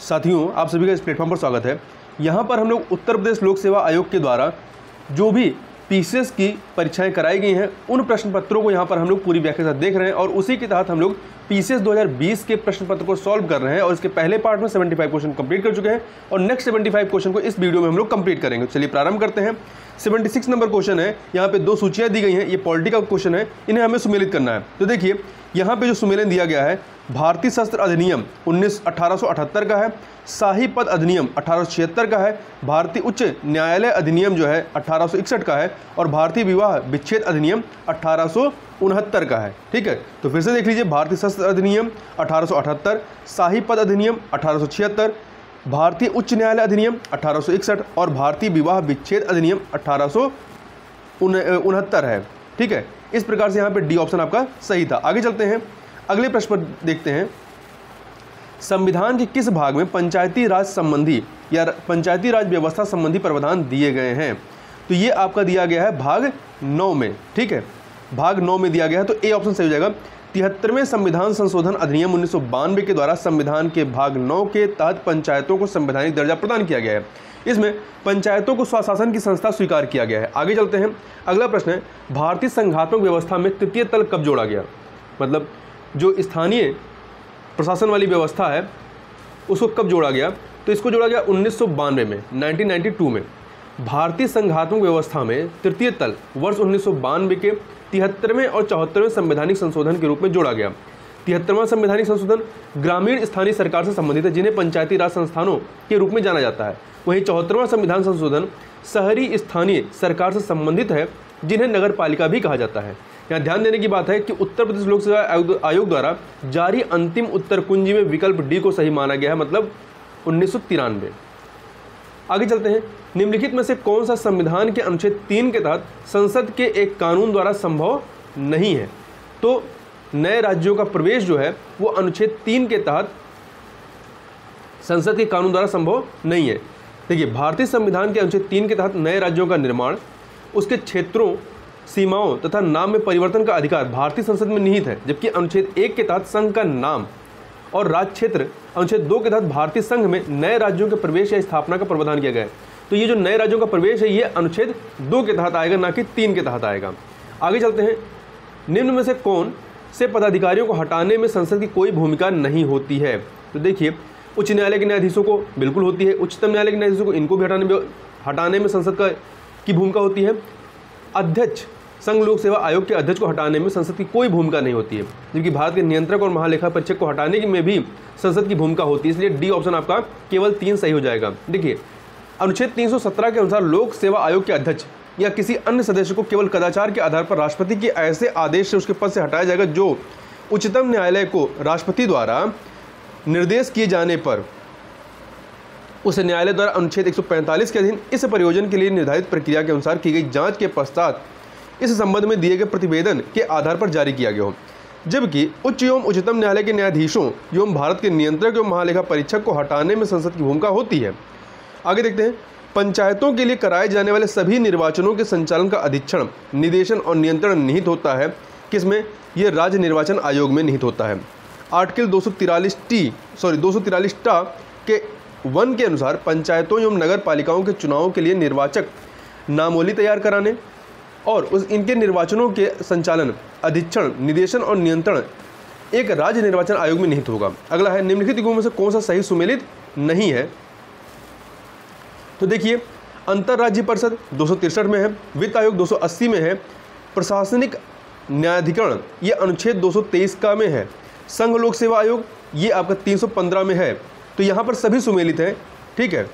साथियों, आप सभी का इस प्लेटफॉर्म पर स्वागत है। यहाँ पर हम लोग उत्तर प्रदेश लोक सेवा आयोग के द्वारा जो भी पीसीएस की परीक्षाएँ कराई गई हैं, उन प्रश्न पत्रों को यहाँ पर हम लोग पूरी व्याख्या साथ देख रहे हैं और उसी के तहत हम लोग पीसीएस 2020 के प्रश्न पत्र को सॉल्व कर रहे हैं और इसके पहले पार्ट में 75 क्वेश्चन कंप्लीट कर चुके हैं और नेक्स्ट 75 क्वेश्चन को इस वीडियो में हम लोग कंप्लीट करेंगे। चलिए प्रारंभ करते हैं। 76 नंबर क्वेश्चन है, यहाँ पे दो सूचियाँ दी गई हैं, ये पॉलिटिकल क्वेश्चन है, इन्हें हमें सुमेलित करना है। तो देखिए, यहाँ पे जो सुमेलन दिया गया है भारतीय शस्त्र अधिनियम उन्नीस अठारह का है। शाही पद अधिनियम अठारह सौ छिहत्तर का है। भारतीय उच्च न्यायालय अधिनियम जो है अठारह का है और भारतीय विवाह विच्छेद अधिनियम अठारह उनहत्तर का है। ठीक है? तो फिर से देख लीजिए, भारतीय शस्त्र अधिनियम अठारह शाही पद अधिनियम अठारह सौ छिहत्तर, भारतीय उच्च न्यायालय अधिनियम अठारह सौ इकसठ और भारतीय विवाह विच्छेद अधिनियम अठारह उनहत्तर है। ठीक है? इस प्रकार से यहाँ पे डी ऑप्शन आपका सही था। आगे चलते हैं। अगले प्रश्न पर देखते हैं। संविधान के किस भाग में पंचायती राज संबंधी या पंचायती राज व्यवस्था संबंधी प्रावधान दिए गए हैं? तो ये आपका दिया गया है भाग नौ में, ठीक है? भाग नौ में दिया गया है तो ए ऑप्शन सही हो जाएगा। तिहत्तरवें संविधान संशोधन अधिनियम उन्नीस के द्वारा संविधान के भाग नौ के तहत पंचायतों को संवैधानिक दर्जा प्रदान किया गया है। इसमें पंचायतों को स्वशासन की संस्था स्वीकार किया गया है। आगे चलते हैं। अगला प्रश्न है, भारतीय संघात्मक व्यवस्था में तृतीय तल कब जोड़ा गया? मतलब जो स्थानीय प्रशासन वाली व्यवस्था है, उसको कब जोड़ा गया? तो इसको जोड़ा गया उन्नीस सौ बानवे में 1992 में। भारतीय संघात्मक व्यवस्था में तृतीय तल वर्ष उन्नीस सौ बानवे के तिहत्तरवें और चौहत्तरवें संवैधानिक संशोधन के रूप में जोड़ा गया। तिहत्तरवां संवैधानिक संशोधन ग्रामीण स्थानीय सरकार से संबंधित है, जिन्हें पंचायती राज संस्थानों के रूप में जाना जाता है। वहीं चौहत्तरवां संविधान संशोधन शहरी स्थानीय सरकार से संबंधित है, जिन्हें नगर पालिका भी कहा जाता है। यहाँ ध्यान देने की बात है कि उत्तर प्रदेश लोक सेवा आयोग द्वारा जारी अंतिम उत्तर कुंजी में विकल्प डी को सही माना गया है मतलब उन्नीस आगे चलते हैं। निम्नलिखित में से कौन सा संविधान के अनुच्छेद तीन के तहत संसद के एक कानून द्वारा संभव नहीं है? तो नए राज्यों का प्रवेश जो है, वो अनुच्छेद तीन के तहत संसद के कानून द्वारा संभव नहीं है। देखिए, भारतीय संविधान के अनुच्छेद तीन के तहत नए राज्यों का निर्माण, उसके क्षेत्रों सीमाओं तथा नाम में परिवर्तन का अधिकार भारतीय संसद में निहित है, जबकि अनुच्छेद एक के तहत संघ का नाम और राज्य क्षेत्र, अनुच्छेद दो के तहत भारतीय संघ में नए राज्यों के प्रवेश या स्थापना का प्रावधान किया गया है। तो ये जो नए राज्यों का प्रवेश है, ये अनुच्छेद दो के तहत आएगा, ना कि तीन के तहत आएगा। आगे चलते हैं। निम्न में से कौन से पदाधिकारियों को हटाने में संसद की कोई भूमिका नहीं होती है? तो देखिए, उच्च न्यायालय के न्यायाधीशों को बिल्कुल होती है। उच्चतम न्यायालय के न्यायाधीशों को इनको भी हटाने में हटाने में संसद का की भूमिका होती है। अध्यक्ष संघ लोक सेवा आयोग के अध्यक्ष को हटाने में संसद की कोई भूमिका नहीं होती है, जबकि भारत के नियंत्रक और महालेखा परीक्षक को हटाने में भी संसद की भूमिका होती है, इसलिए डी ऑप्शन आपका केवल तीन सही हो जाएगा। देखिए, अनुच्छेद 317 के अनुसार लोक सेवा आयोग के अध्यक्ष या किसी अन्य सदस्य को केवल कदाचार के आधार पर राष्ट्रपति के ऐसे आदेश से उसके पद से हटाया जाएगा, जो उच्चतम न्यायालय को राष्ट्रपति द्वारा निर्देश किए जाने पर उस न्यायालय द्वारा अनुच्छेद 145 के अधीन इस परियोजन के लिए निर्धारित प्रक्रिया के अनुसार की गई जाँच के पश्चात इस संबंध में दिए गए प्रतिवेदन के आधार पर जारी किया गया हो। जबकि उच्च एवं उच्चतम न्यायालय के न्यायाधीशों एवं भारत के नियंत्रक एवं महालेखा परीक्षक को हटाने में संसद की भूमिका होती है। आगे देखते हैं। पंचायतों के लिए कराए जाने वाले सभी निर्वाचनों के संचालन का अधीक्षण, निदेशन और नियंत्रण निहित होता है, किसमें? यह राज्य निर्वाचन आयोग में निहित होता है। आर्टिकल दो टी, सॉरी, दो टा के वन के अनुसार पंचायतों एवं नगर पालिकाओं के चुनावों के लिए निर्वाचक नामोली तैयार कराने और उस इनके निर्वाचनों के संचालन, अधीक्षण, निदेशन और नियंत्रण एक राज्य निर्वाचन आयोग में निहित होगा। अगला है, निम्नलिखित युगों में से कौन सा सही सुमेलित नहीं है? तो देखिए अंतर्राज्य परिषद दो में है, वित्त आयोग 280 में है, प्रशासनिक न्यायाधिकरण ये अनुच्छेद 223 का में है, संघ लोक सेवा आयोग ये आपका 315 में है। तो यहाँ पर सभी सुमेलित हैं, ठीक है?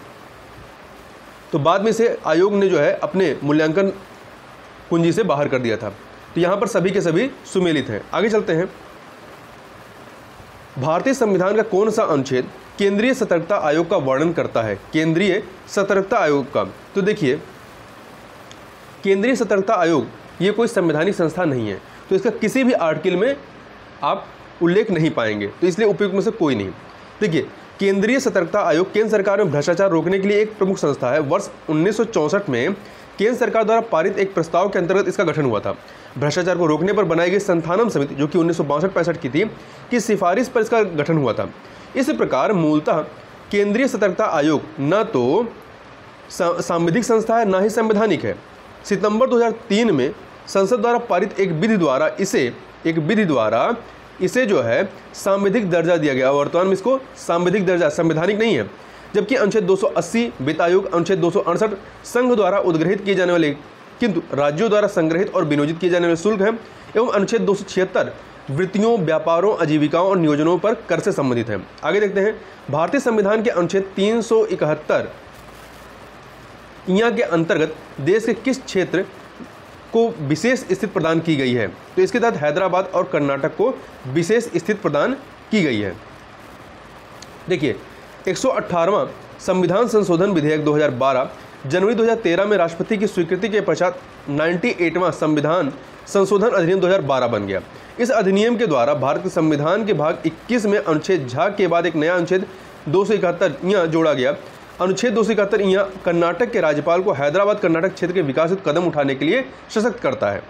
तो बाद में से आयोग ने जो है अपने मूल्यांकन कुंजी से बाहर कर दिया था। तो यहाँ पर सभी के सभी सुमेलित हैं। आगे चलते हैं। भारतीय संविधान का कौन सा अनुच्छेद केंद्रीय सतर्कता आयोग का वर्णन करता है? केंद्रीय सतर्कता आयोग का। तो देखिए, केंद्रीय सतर्कता आयोग, ये कोई संवैधानिक संस्था नहीं है। तो इसका किसी भी आर्टिकल में आप उल्लेख नहीं पाएँगे। तो इसलिए उपयुक्त में से कोई नहीं। देखिए, केंद्रीय सतर्कता आयोग केंद्र सरकार में भ्रष्टाचार रोकने के लिए एक प्रमुख संस्था है। वर्ष उन्नीस में केंद्र सरकार द्वारा पारित एक प्रस्ताव के अंतर्गत इसका गठन हुआ था। भ्रष्टाचार को रोकने पर बनाई गई संथानम समिति, जो कि उन्नीस सौ की थी, की सिफारिश पर इसका गठन हुआ था। इस प्रकार मूलतः केंद्रीय सतर्कता आयोग न तो सांविधिक संस्था है, ना ही संवैधानिक है। सितंबर 2003 में संसद द्वारा पारित एक विधि द्वारा इसे, एक विधि द्वारा इसे जो है सांविधिक दर्जा दिया गया। वर्तमान में इसको सांविधिक दर्जा, संवैधानिक नहीं है। जबकि अनुच्छेद 280 वित्त आयोग अनुच्छेद दो संघ द्वारा उद्ग्रहित किए जाने वाले, किंतु राज्यों द्वारा संग्रहित और विनियोजित किए जाने वाले शुल्क है एवं अनुच्छेद दो वृत्तियों, व्यापारों, आजीविकाओं और नियोजनों पर कर से संबंधित है। आगे देखते हैं, भारतीय संविधान के अनुच्छेद तीन सौ इकहत्तर के अंतर्गत देश के किस क्षेत्र को विशेष स्थिति प्रदान की गई है? तो इसके तहत हैदराबाद और कर्नाटक को विशेष स्थिति प्रदान की गई है। देखिए एक संविधान संशोधन विधेयक 2012 जनवरी 2013 में राष्ट्रपति की स्वीकृति के पश्चात 98वां संविधान संशोधन अधिनियम 2012 बन गया। इस अधिनियम के द्वारा भारत के संविधान के भाग 21 में अनुच्छेद झा के बाद एक नया अनुच्छेद दो सौ इकहत्तर जोड़ा गया। अनुच्छेद दो सौ इकहत्तर कर्नाटक के राज्यपाल को हैदराबाद कर्नाटक क्षेत्र के विकासित कदम उठाने के लिए सशक्त करता है।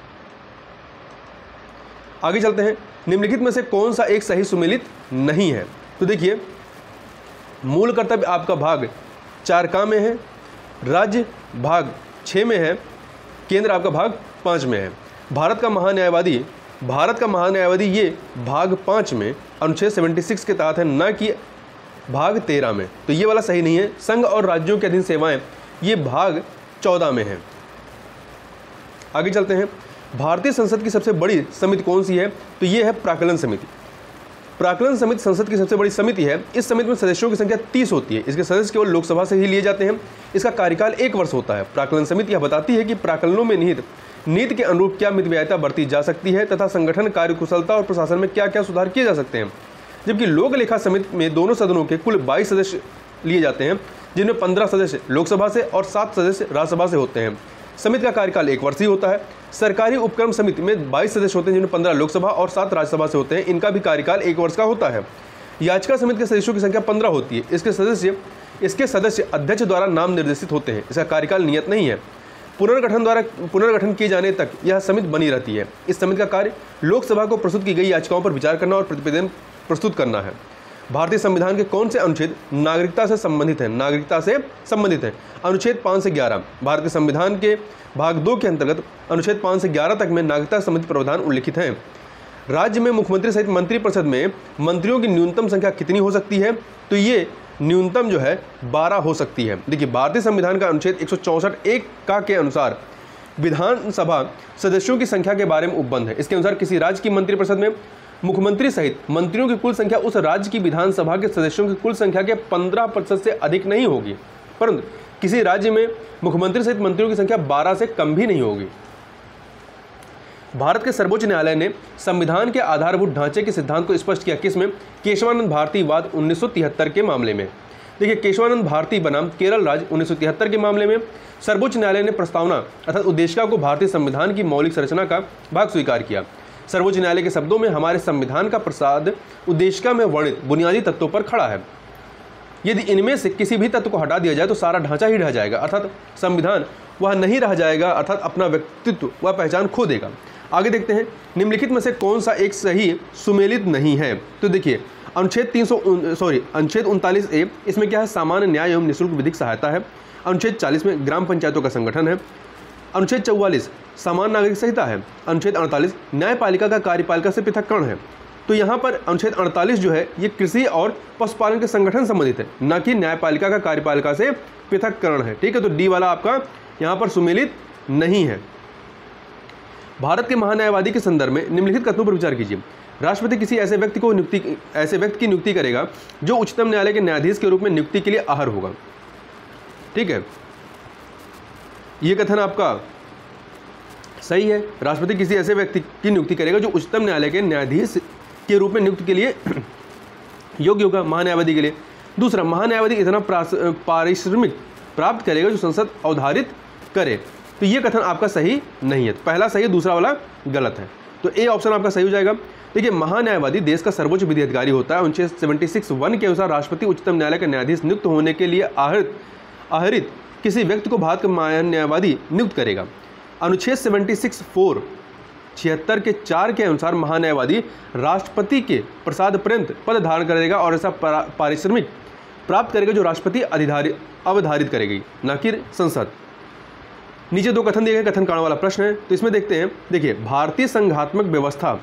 आगे चलते हैं। निम्नलिखित में से कौन सा एक सही सुमेलित नहीं है? तो देखिए मूल कर्तव्य आपका भाग चार का में है, राज्य भाग छः में है, केंद्र आपका भाग पाँच में है। भारत का महान्यायवादी, भारत का महान्यायवादी ये भाग पाँच में अनुच्छेद 76 के तहत है, न कि भाग तेरह में। तो ये वाला सही नहीं है। संघ और राज्यों के अधीन सेवाएँ, ये भाग चौदह में है। आगे चलते हैं। भारतीय संसद की सबसे बड़ी समिति कौन सी है? तो ये है प्राकलन समिति। प्राकलन समिति संसद की सबसे बड़ी समिति है। इस समिति में सदस्यों की संख्या तीस होती है। इसके सदस्य केवल लोकसभा से ही लिए जाते हैं। इसका कार्यकाल एक वर्ष होता है। प्राकलन समिति यह बताती है कि प्राकलनों में निहित नीति के अनुरूप क्या मितव्ययता बरती जा सकती है तथा संगठन कार्यकुशलता और प्रशासन में क्या क्या सुधार किए जा सकते हैं। जबकि लोक लेखा समिति में दोनों सदनों के कुल बाईस सदस्य लिए जाते हैं, जिनमें पंद्रह सदस्य लोकसभा से और सात सदस्य राज्यसभा से होते हैं। समिति का कार्यकाल एक वर्षीय होता है। सरकारी उपक्रम समिति में बाईस सदस्य होते हैं, जिनमें पंद्रह लोकसभा और सात राज्यसभा से होते हैं। इनका भी कार्यकाल एक वर्ष का होता है। याचिका समिति के सदस्यों की संख्या पंद्रह होती है। इसके सदस्य इसके सदस्य अध्यक्ष द्वारा नाम निर्देशित होते हैं। इसका कार्यकाल नियत नहीं है। पुनर्गठन द्वारा, पुनर्गठन किए जाने तक यह समिति बनी रहती है। इस समिति का कार्य लोकसभा को प्रस्तुत की गई याचिकाओं पर विचार करना और प्रतिवेदन प्रस्तुत करना है। भारतीय संविधान के कौन से अनुच्छेद नागरिकता से संबंधित है? नागरिकता से संबंधित है। अनुच्छेद पाँच से ग्यारह। भारत के संविधान के भाग दो के अंतर्गत अनुच्छेद पाँच से ग्यारह तक में नागरिकता संबंधी प्रावधान उल्लिखित हैं। राज्य में मुख्यमंत्री सहित मंत्रिपरिषद में मंत्रियों की न्यूनतम संख्या कितनी हो सकती है? तो ये न्यूनतम जो है 12 हो सकती है। देखिए, भारतीय संविधान का अनुच्छेद एक एक का के अनुसार विधानसभा सदस्यों की संख्या के बारे में उपबंध है। इसके अनुसार किसी राज्य की मंत्रिपरिषद में मुख्यमंत्री सहित मंत्रियों की कुल संख्या उस राज्य की विधानसभा के सदस्यों की कुल संख्या के 15 प्रतिशत से अधिक नहीं होगी। परंतु किसी राज्य में मुख्यमंत्री सहित मंत्रियों की संख्या 12 से कम भी नहीं होगी। भारत के सर्वोच्च न्यायालय ने संविधान के आधारभूत ढांचे के सिद्धांत को स्पष्ट किया, किसमें? केशवानंद भारती वाद उन्नीस सौ तिहत्तर के मामले में। देखिए, केशवानंद भारती बनाम केरल राज्य उन्नीस सौ तिहत्तर के मामले में सर्वोच्च न्यायालय ने प्रस्तावना अर्थात उद्देशिका को भारतीय संविधान की मौलिक संरचना का भाग स्वीकार किया। सर्वोच्च न्यायालय के शब्दों में हमारे संविधान का प्रसाद उद्देशिका में वर्णित बुनियादी तत्वों पर खड़ा है। यदि इनमें से किसी भी तत्व को हटा दिया जाए तो सारा ढांचा ही ढह जाएगा, अर्थात संविधान वह नहीं रह जाएगा, अर्थात अपना व्यक्तित्व वह पहचान खो देगा। आगे देखते हैं, निम्नलिखित में से कौन सा एक सही सुमेलित नहीं है? तो देखिए, अनुच्छेद तीन सौ सॉरी, अनुच्छेद उनतालीस ए, इसमें क्या है? सामान्य न्याय एवं निःशुल्क विधिक सहायता है। अनुच्छेद चालीस में ग्राम पंचायतों का संगठन है। अनुच्छेद चौवालीस सामान्य नागरिक संहिता है। अनुच्छेद अड़तालीस, न्यायपालिका का कार्यपालिका से पृथककरण है। तो यहाँ पर अनुच्छेद अड़तालीस जो है, ये कृषि और पशुपालन के संगठन संबंधित है, न कि न्यायपालिका का कार्यपालिका से पृथककरण है। ठीक है तो डी वाला आपका यहाँ पर सुमेलित नहीं है। भारत के महान्यायवादी के संदर्भ में निम्नलिखित कथनों पर विचार कीजिए। राष्ट्रपति किसी ऐसे व्यक्ति को नियुक्ति ऐसे व्यक्ति की नियुक्ति करेगा, जो उच्चतम न्यायालय के न्यायाधीश के रूप में नियुक्ति के लिए आहर होगा। ठीक है यह कथन आपका सही है। राष्ट्रपति किसी ऐसे व्यक्ति की नियुक्ति करेगा जो उच्चतम न्यायालय के न्यायाधीश के रूप में नियुक्ति के लिए योग्य होगा महान्यायवादी के लिए। दूसरा महान्यायवादी इतना पारिश्रमिक प्राप्त करेगा जो संसद अवधारित करे। तो ये कथन आपका सही नहीं है। पहला सही है, दूसरा वाला गलत है। तो ए ऑप्शन आपका सही हो जाएगा। देखिए महान्यायवादी देश का सर्वोच्च विधि अधिकारी होता है। उनसे सेवेंटी सिक्स वन के अनुसार राष्ट्रपति उच्चतम न्यायालय का न्यायाधीश नियुक्त होने के लिए आहरित आहरित किसी व्यक्ति को भारत का महान्यायवादी नियुक्त करेगा। अनुच्छेद सेवेंटी सिक्स फोर, छिहत्तर के चार के अनुसार महान्यायवादी राष्ट्रपति के प्रसाद पर्यंत पद धारण करेगा और ऐसा पारिश्रमिक प्राप्त करेगा जो राष्ट्रपति अधिधारित अवधारित करेगी, न कि संसद। नीचे दो कथन दिए गए कथन कारण वाला प्रश्न है। तो इसमें देखते हैं, देखिए, भारतीय संघात्मक व्यवस्था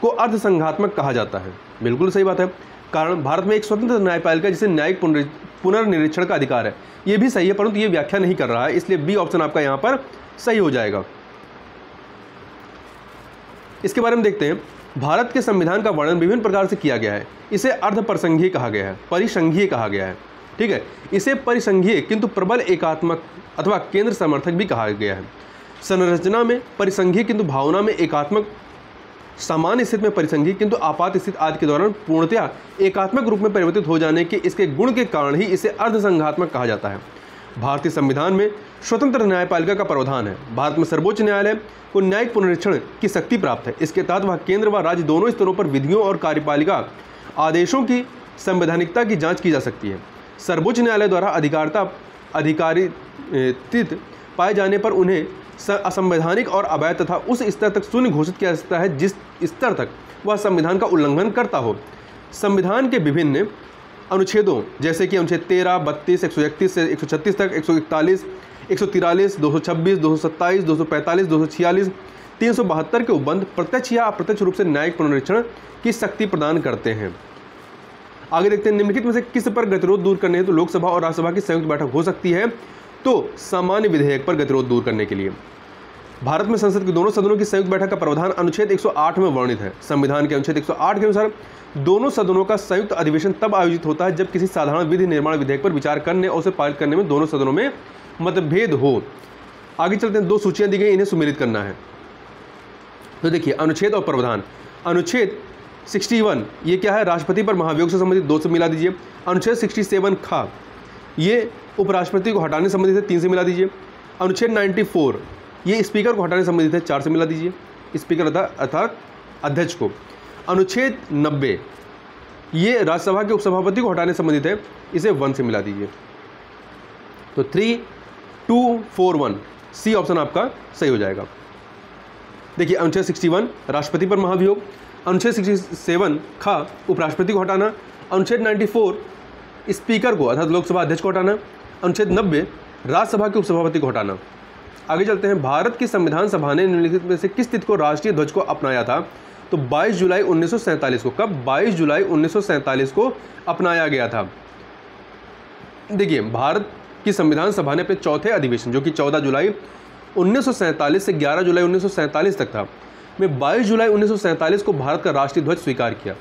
को अर्ध संघात्मक कहा जाता है। बिल्कुल सही बात है। कारण भारत में एक स्वतंत्र न्यायपालिका जिसे न्यायिक पुनर्निरीक्षण का अधिकार है। ये भी सही है, परंतु ये व्याख्या नहीं कर रहा है, इसलिए बी ऑप्शन आपका यहाँ पर सही हो जाएगा। इसके बारे में देखते हैं। भारत के संविधान का वर्णन विभिन्न प्रकार से किया गया है। इसे अर्ध प्रसंघीय कहा गया है, परिसंघीय कहा गया है। ठीक है? इसे परिसंघीय किंतु प्रबल एकात्मक अथवा केंद्र समर्थक भी कहा गया है। संरचना में परिसंघीय किंतु भावना में एकात्मक सामान्य स्थिति में परिसंघी, किंतु आपात स्थिति आदि के दौरान पूर्णतया एकात्मक रूप में परिवर्तित हो जाने के इसके गुण के कारण ही इसे अर्धसंघात्मक कहा जाता है। भारतीय संविधान में स्वतंत्र न्यायपालिका का प्रावधान है। भारत में सर्वोच्च न्यायालय को न्यायिक पुनरीक्षण की शक्ति प्राप्त है। इसके तहत वह केंद्र व राज्य दोनों स्तरों पर विधियों और कार्यपालिका आदेशों की संवैधानिकता की जाँच की जा सकती है। सर्वोच्च न्यायालय द्वारा अधिकारिता अधिकारित पाए जाने पर उन्हें असंवैधानिक और अवैध तथा उस स्तर तक शून्य घोषित किया जा सकता है जिस स्तर तक वह संविधान का उल्लंघन करता हो। संविधान के विभिन्न अनुच्छेदों जैसे कि अनुच्छेद तेरह, बत्तीस, एक सौ इकतीस से एक सौ छत्तीस तक, एक सौ इकतालीस, एक सौ तिरालीस, दो सौ छब्बीस, दो सौ सत्ताईस, दो सौ पैंतालीस, दो सौ छियालीस, तीन सौ बहत्तर के उपबंध प्रत्यक्ष या अप्रत्यक्ष रूप से न्यायिक पुनरीक्षण की शक्ति प्रदान करते हैं। आगे देखते हैं, निम्नलिखित में से किस पर गतिरोध दूर करने हेतु तो लोकसभा और राज्यसभा की संयुक्त बैठक हो सकती है? तो सामान्य विधेयक पर गतिरोध दूर करने के लिए। भारत में संसद के दोनों सदनों की संयुक्त बैठक का प्रावधान अनुच्छेद 108 में वर्णित है। संविधान के अनुच्छेद 108 के अनुसार दोनों सदनों का संयुक्त अधिवेशन तब आयोजित होता है जब किसी साधारण विधि निर्माण विधेयक पर विचार करने और उसे पारित करने में दोनों सदनों में मतभेद हो। आगे चलते हैं, दो सूचियाँ दी गई, इन्हें सुमिलित करना है। तो देखिए, अनुच्छेद और प्रावधान। अनुच्छेद 61 ये क्या है? राष्ट्रपति पर महाभियोग से संबंधित दो से मिला दीजिए। अनुच्छेद 67 खा, ये उपराष्ट्रपति को हटाने संबंधित है तीन से मिला दीजिए। अनुच्छेद 94 ये स्पीकर को हटाने संबंधित है चार से मिला दीजिए। स्पीकर अर्थात अध्यक्ष को। अनुच्छेद 90 ये राज्यसभा के उपसभापति को हटाने संबंधित है इसे वन से मिला दीजिए। तो three two four one C option आपका सही हो जाएगा। देखिए, अनुच्छेद 61 राष्ट्रपति पर महाभियोग। अनुच्छेद 67 खा, उपराष्ट्रपति को हटाना। अनुच्छेद 94 स्पीकर को, अर्थात लोकसभा अध्यक्ष को हटाना। अनुच्छेद 90 राज्यसभा के उपसभापति को हटाना। आगे चलते हैं। भारत की संविधान सभा ने निम्नलिखित में से किस तिथि को राष्ट्रीय ध्वज को अपनाया था? तो 22 जुलाई उन्नीस सौ सैंतालीस को। कब? 22 जुलाई उन्नीस को अपनाया गया था। देखिए, भारत की संविधान सभा ने अपने चौथे अधिवेशन, जो कि 14 जुलाई उन्नीस सौ सैंतालीस से 11 जुलाई उन्नीस तक था, में 22 जुलाई उन्नीस सौ सैंतालीस को भारत का राष्ट्रीय ध्वज स्वीकार किया।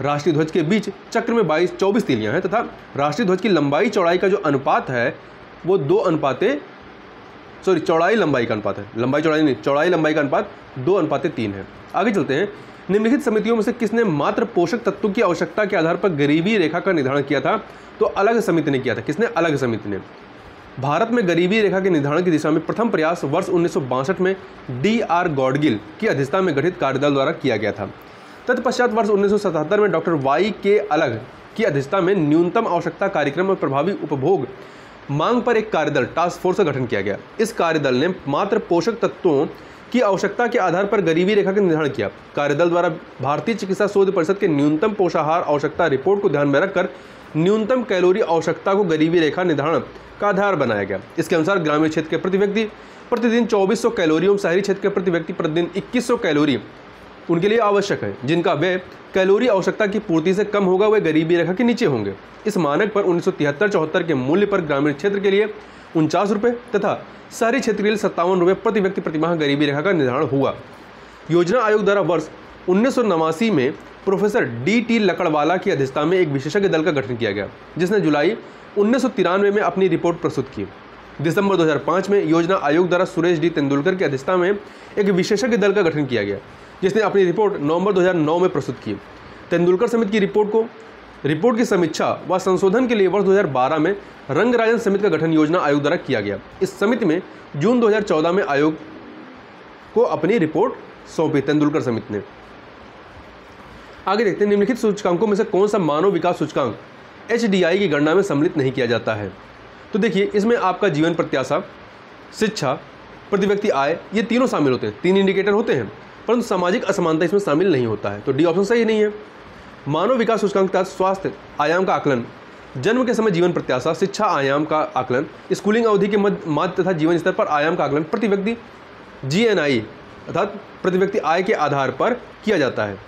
राष्ट्रीय ध्वज के बीच चक्र में 22 चौबीस तीलियाँ हैं तथा राष्ट्रीय ध्वज की लंबाई, चौड़ाई का जो अनुपात है, वो दो अनुपाते, सॉरी, चौड़ाई, लंबाई का अनुपात है। लंबाई, चौड़ाई नहीं, चौड़ाई, लंबाई का अनुपात दो अनुपाते तीन है। आगे चलते हैं। निम्नलिखित समितियों में से किसने मात्र पोषक तत्वों की आवश्यकता के आधार पर गरीबी रेखा का निर्धारण किया था तो अलग समिति ने किया था। किसने? अलग समिति ने। भारत में गरीबी रेखा के निर्धारण की दिशा में प्रथम प्रयास वर्ष उन्नीस सौ बासठ में डी आर गॉडगिल की अध्यक्षता में गठित कार्यदल द्वारा किया गया था। तत्पश्चात वर्ष उन्नीस सौ सतहत्तर में डॉक्टर वाई के अलग की अध्यक्षता में न्यूनतम आवश्यकता कार्यक्रम और प्रभावी उपभोग मांग पर एक कार्यदल टास्क फोर्स का गठन किया गया। इस कार्यदल ने मात्र पोषक तत्वों की आवश्यकता के आधार पर गरीबी रेखा का निर्धारण किया। कार्यदल द्वारा भारतीय चिकित्सा शोध परिषद के न्यूनतम पोषाहार आवश्यकता रिपोर्ट को ध्यान में रखकर न्यूनतम कैलोरी आवश्यकता को गरीबी रेखा निर्धारण का आधार बनाया गया। इसके अनुसार ग्रामीण क्षेत्र के प्रति व्यक्ति प्रतिदिन 2400 कैलोरी एवं शहरी क्षेत्र के प्रति व्यक्ति प्रतिदिन 2100 कैलोरी उनके लिए आवश्यक है, जिनका व्यय कैलोरी आवश्यकता की पूर्ति से कम होगा, वे गरीबी रेखा के नीचे होंगे। इस मानक पर उन्नीस सौ के मूल्य पर ग्रामीण क्षेत्र के लिए उनचास रुपये तथा शहरी क्षेत्र के लिए सत्तावन रुपये प्रति व्यक्ति प्रतिमाह गरीबी रेखा का निर्धारण हुआ। योजना आयोग द्वारा वर्ष उन्नीस सौ नवासी में प्रोफेसर डी टी लकड़वाला की अध्यक्षता में एक विशेषज्ञ दल का गठन किया गया, जिसने जुलाई उन्नीस सौ तिरानवे में अपनी रिपोर्ट प्रस्तुत की। दिसंबर 2005 में योजना आयोग द्वारा सुरेश डी तेंदुलकर की अध्यक्षता में एक विशेषज्ञ दल का गठन किया गया। जिसने अपनी रिपोर्ट नवंबर 2009 में प्रस्तुत की। तेंदुलकर समिति की रिपोर्ट को, रिपोर्ट की समीक्षा व संशोधन के लिए वर्ष 2012 में रंगराजन समिति का गठन योजना आयोग द्वारा किया गया। इस समिति में जून 2014 में आयोग को अपनी रिपोर्ट सौंपी तेंदुलकर समिति ने। आगे देखते हैं, निम्नलिखित सूचकांकों में से कौन सा मानव विकास सूचकांक एचडीआई की गणना में सम्मिलित नहीं किया जाता है? तो देखिए, इसमें आपका जीवन प्रत्याशा, शिक्षा, प्रति व्यक्ति आय, ये तीनों शामिल होते हैं, तीन इंडिकेटर होते हैं। परंतु सामाजिक असमानता इसमें शामिल नहीं होता है। तो डी ऑप्शन सही नहीं है। मानव विकास सूचकांक तहत स्वास्थ्य, आयाम का आकलन, जन्म के समय जीवन प्रत्याशा, शिक्षा, आयाम का आकलन, स्कूलिंग अवधि के मध्य माध्य तथा जीवन स्तर पर आयाम का आकलन प्रति व्यक्ति जी अर्थात प्रति व्यक्ति आय के आधार पर किया जाता है।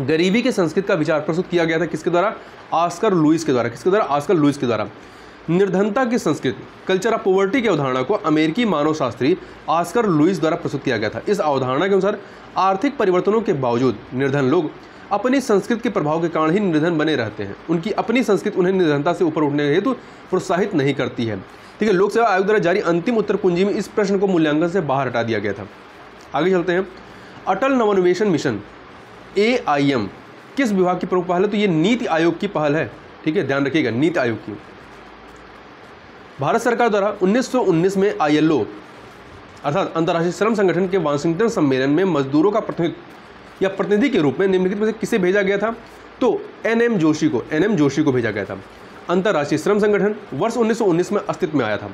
गरीबी के संस्कृत का विचार प्रस्तुत किया गया था किसके द्वारा? आस्कर लुइस के द्वारा। किसके द्वारा? आस्कर लुइस के द्वारा। निर्धनता की संस्कृति कल्चर ऑफ़ पोवर्टी की अवधारणा को अमेरिकी मानव शास्त्री आस्कर लुइस द्वारा प्रस्तुत किया गया था। इस अवधारणा के अनुसार, आर्थिक परिवर्तनों के बावजूद निर्धन लोग अपनी संस्कृति के प्रभाव के कारण ही निर्धन बने रहते हैं। उनकी अपनी संस्कृति उन्हें निर्धनता से ऊपर उठने हेतु प्रोत्साहित नहीं करती है। ठीक है, लोक सेवा आयोग द्वारा जारी अंतिम उत्तर कुंजी में इस प्रश्न को मूल्यांकन से बाहर हटा दिया गया था। आगे चलते हैं। अटल नवोन्वेषण मिशन एआईएम किस विभाग की प्रमुख पहल है? तो ये नीति आयोग की पहल है। ठीक है, ध्यान रखिएगा, नीति आयोग की। भारत सरकार द्वारा 1919 में आईएलओ, अर्थात अंतर्राष्ट्रीय श्रम संगठन के वाशिंगटन सम्मेलन में मजदूरों का प्रतिनिधि, या प्रतिनिधि के रूप में निम्नलिखित में से किसे भेजा गया था? तो एन एम जोशी को, एन एम जोशी को भेजा गया था। अंतर्राष्ट्रीय श्रम संगठन वर्ष 1919 में अस्तित्व में आया था।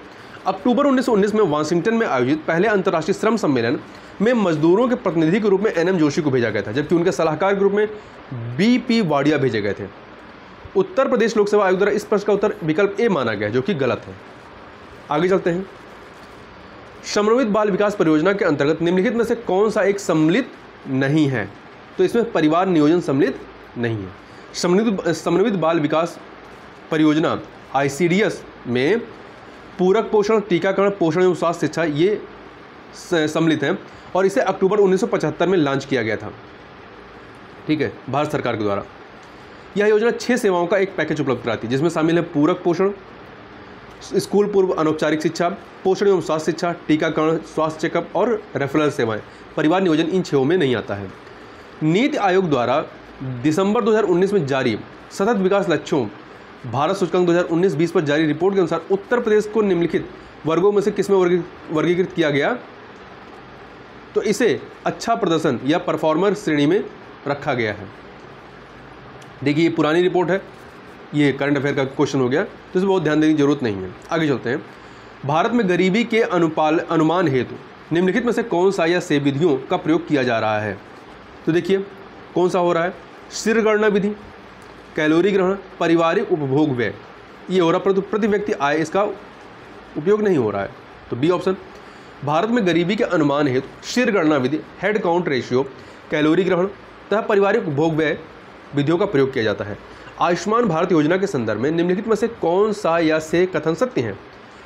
अक्टूबर 1919 में वाशिंगटन में आयोजित पहले अंतर्राष्ट्रीय श्रम सम्मेलन में मजदूरों के प्रतिनिधि के रूप में एन एम जोशी को भेजा गया था, जबकि उनके सलाहकार के रूप में बी पी वाडिया भेजे गए थे। उत्तर प्रदेश लोक सेवा आयोग द्वारा इस प्रश्न का उत्तर विकल्प ए माना गया, जो कि गलत है। आगे चलते हैं। समन्वित बाल विकास परियोजना के अंतर्गत निम्नलिखित में से कौन सा एक सम्मिलित नहीं है? तो इसमें परिवार नियोजन सम्मिलित नहीं है। समन्वित समन्वित बाल विकास परियोजना आईसीडीएस में पूरक पोषण, टीकाकरण, पोषण एवं स्वास्थ्य शिक्षा, ये सम्मिलित है और इसे अक्टूबर 1975 में लॉन्च किया गया था। ठीक है, भारत सरकार के द्वारा। यह योजना छः सेवाओं का एक पैकेज उपलब्ध कराती है, जिसमें शामिल है पूरक पोषण स्कूल पूर्व अनौपचारिक शिक्षा, पोषण एवं स्वास्थ्य शिक्षा, टीकाकरण, स्वास्थ्य चेकअप और रेफरल सेवाएँ। परिवार नियोजन इन छो में नहीं आता है। नीति आयोग द्वारा दिसंबर 2019 में जारी सतत विकास लक्ष्यों, भारत सूचकांक 2019-20 पर जारी रिपोर्ट के अनुसार उत्तर प्रदेश को निम्नलिखित वर्गों में से किसमें वर्गीकृत किया गया? तो इसे अच्छा प्रदर्शन या परफॉर्मर श्रेणी में रखा गया है। देखिए, ये पुरानी रिपोर्ट है। ये करंट अफेयर का क्वेश्चन हो गया तो इसमें बहुत ध्यान देने की ज़रूरत नहीं है। आगे चलते हैं। भारत में गरीबी के अनुपाल, अनुमान हेतु निम्नलिखित में से कौन सा या से विधियों का प्रयोग किया जा रहा है? तो देखिए, कौन सा हो रहा है? सिर गणना विधि, कैलोरी ग्रहण, पारिवारिक उपभोग व्यय। ये हो रहा परंतु प्रति व्यक्ति आय इसका उपयोग नहीं हो रहा है। तो बी ऑप्शन भारत में गरीबी के अनुमान हेतु सिर गणना विधि हेड काउंट रेशियो कैलोरी ग्रहण तथा पारिवारिक उपभोग व्यय विधियों का प्रयोग किया जाता है। आयुष्मान भारत योजना के संदर्भ में निम्नलिखित में से कौन सा या से कथन सत्य है?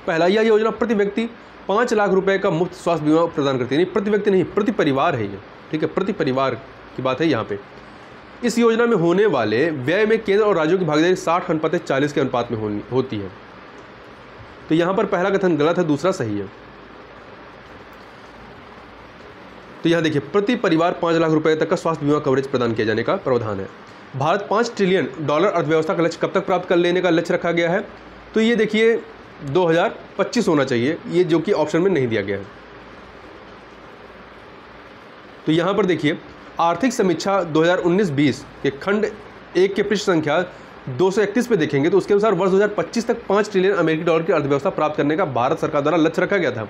पहला, यह योजना प्रति व्यक्ति पाँच लाख रुपए का मुफ़्त स्वास्थ्य बीमा प्रदान करती है। प्रति व्यक्ति नहीं, प्रति परिवार है ये। ठीक है, प्रति परिवार की बात है यहाँ पे। इस योजना में होने वाले व्यय में केंद्र और राज्यों की भागीदारी साठ अनुपात चालीस के अनुपात में होती है। तो यहाँ पर पहला कथन गलत है, दूसरा सही है। तो यहाँ देखिए, प्रति परिवार पाँच लाख रुपए तक का स्वास्थ्य बीमा कवरेज प्रदान किए जाने का प्रावधान है। भारत पाँच ट्रिलियन डॉलर अर्थव्यवस्था का लक्ष्य कब तक प्राप्त कर लेने का लक्ष्य रखा गया है? तो ये देखिए 2025 होना चाहिए। ये जो कि ऑप्शन में नहीं दिया गया है। तो यहाँ पर देखिए, आर्थिक समीक्षा 2019-20 के खंड एक के पृष्ठ संख्या 231 पे देखेंगे तो उसके अनुसार वर्ष 2025 तक पाँच ट्रिलियन अमेरिकी डॉलर की अर्थव्यवस्था प्राप्त करने का भारत सरकार द्वारा लक्ष्य रखा गया था।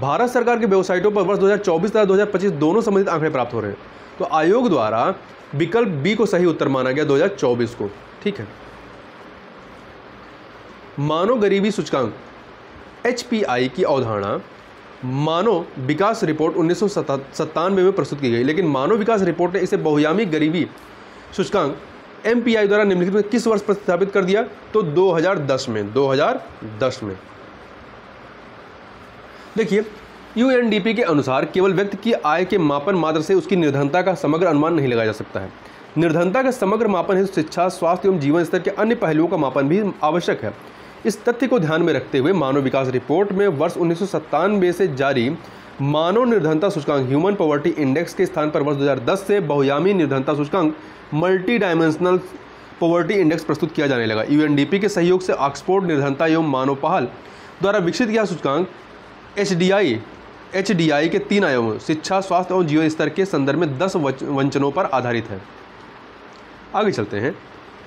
भारत सरकार की वेबसाइटों पर वर्ष 2024 तथा 2025 दोनों संबंधित आंकड़े प्राप्त हो रहे हैं। तो आयोग द्वारा विकल्प बी को सही उत्तर माना गया 2024 को। ठीक है। मानव गरीबी सूचकांक, एचपीआई की अवधारणा। मानव विकास रिपोर्ट उन्नीस सौ सत्तानवे में प्रस्तुत की गई, लेकिन मानव विकास रिपोर्ट ने इसे बहुयामी गरीबी सूचकांक, एमपीआई द्वारा निम्नलिखित में किस वर्ष प्रस्तावित कर दिया? तो 2010 में 2010 में। देखिए यूएनडीपी के अनुसार केवल व्यक्ति की आय के मापन मात्र से उसकी निर्धनता का समग्र अनुमान नहीं लगाया जा सकता है। निर्धनता का समग्र मापन हेतु शिक्षा, स्वास्थ्य एवं जीवन स्तर के अन्य पहलुओं का मापन भी आवश्यक है। इस तथ्य को ध्यान में रखते हुए मानव विकास रिपोर्ट में वर्ष उन्नीस सौ सत्तानवे से जारी मानव निर्धनता सूचकांक ह्यूमन पॉवर्टी इंडेक्स के स्थान पर वर्ष 2010 से बहुयामी निर्धनता सूचकांक मल्टी डायमेंशनल पॉवर्टी इंडेक्स प्रस्तुत किया जाने लगा। यूएनडीपी के सहयोग से ऑक्सफोर्ड निर्धनता एवं मानव पहल द्वारा विकसित किया सूचकांक HDI एचडीआई के तीन आयामों शिक्षा, स्वास्थ्य और जीवन स्तर के संदर्भ में दस वंचनों पर आधारित है। आगे चलते हैं।